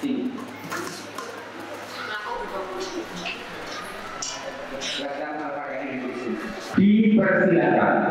Depan. Sini. Kelas 6 Al-Fagari duduk sini. Dipersilakan.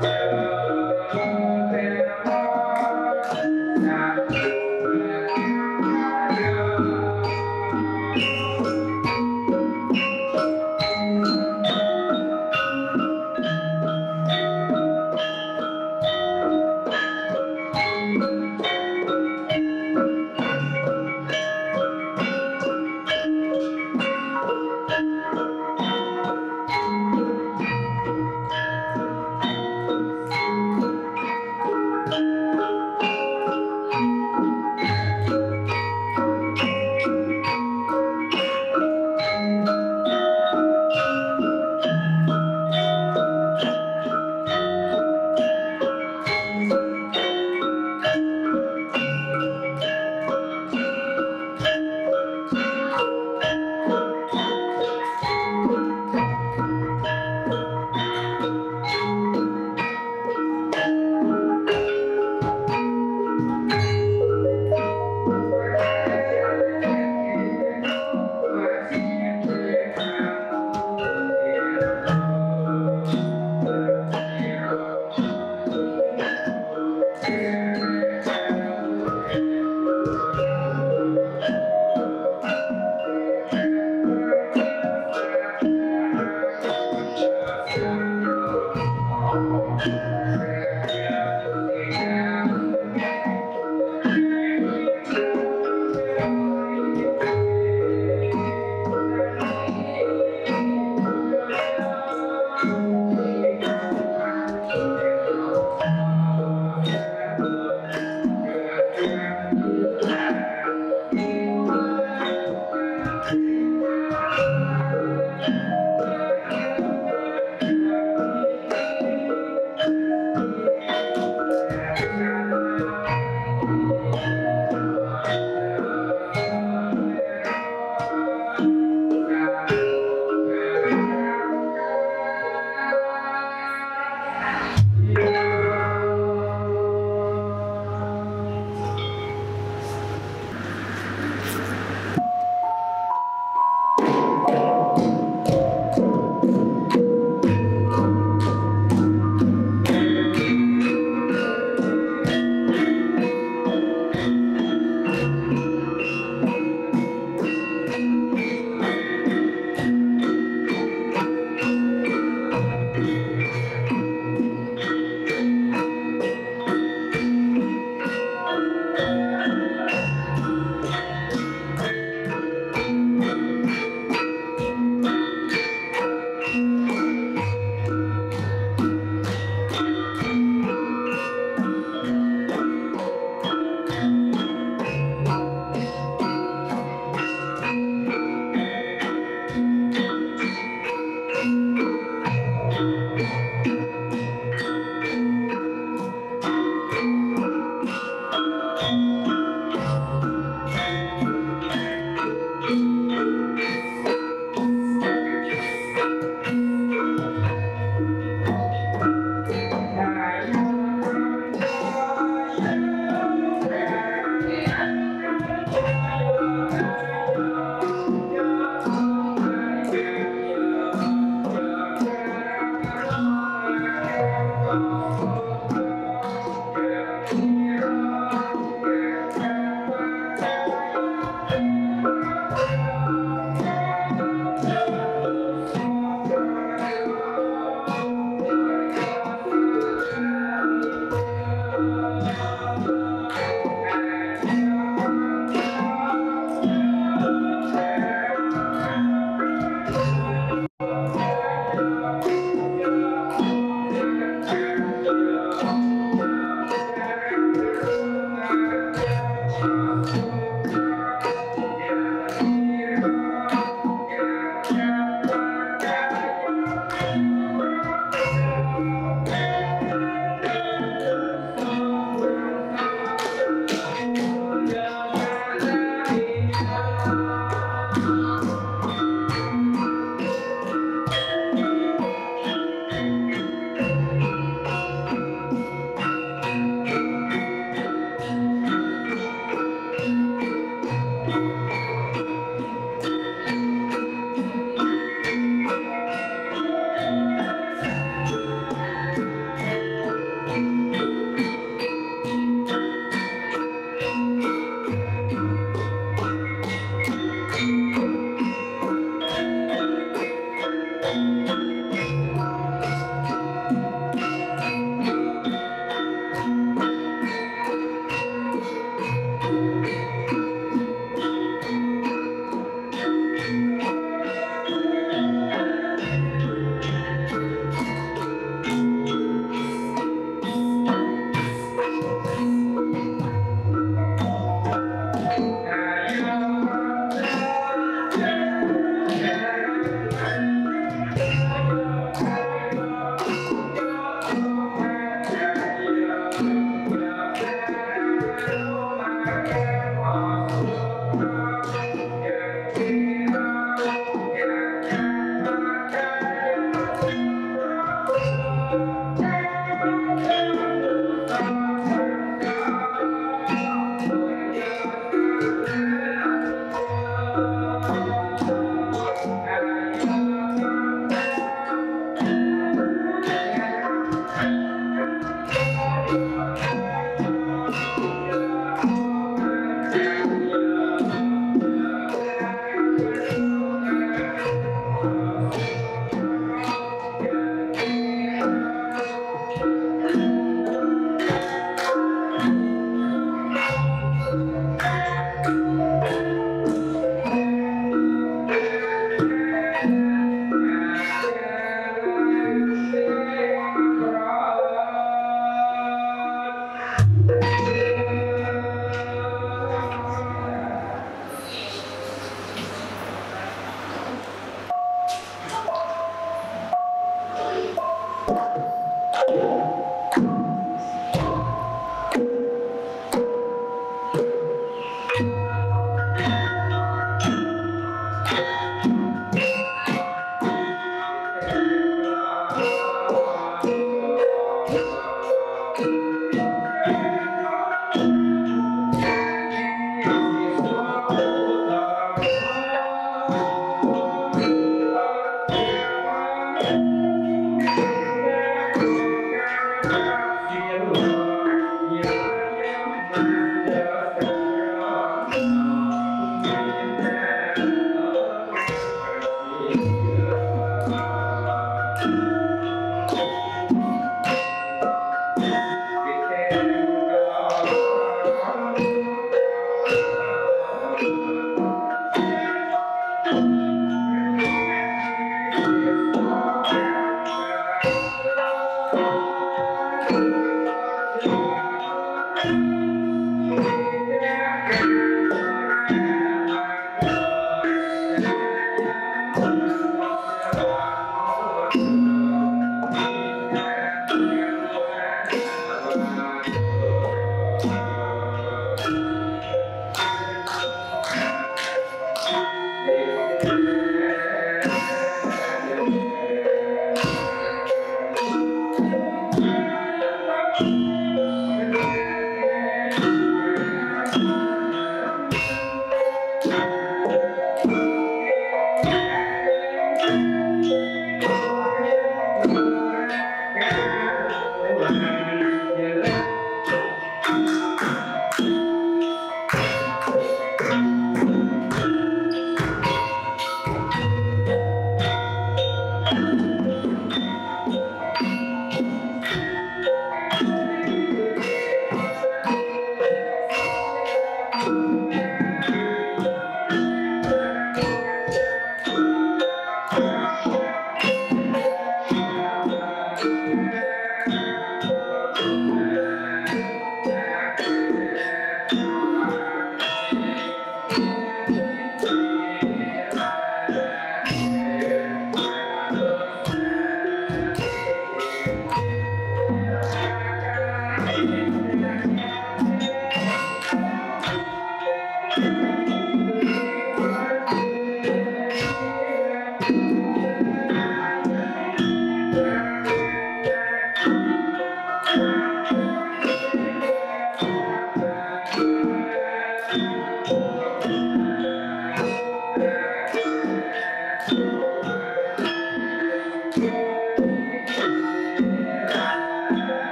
Yeah.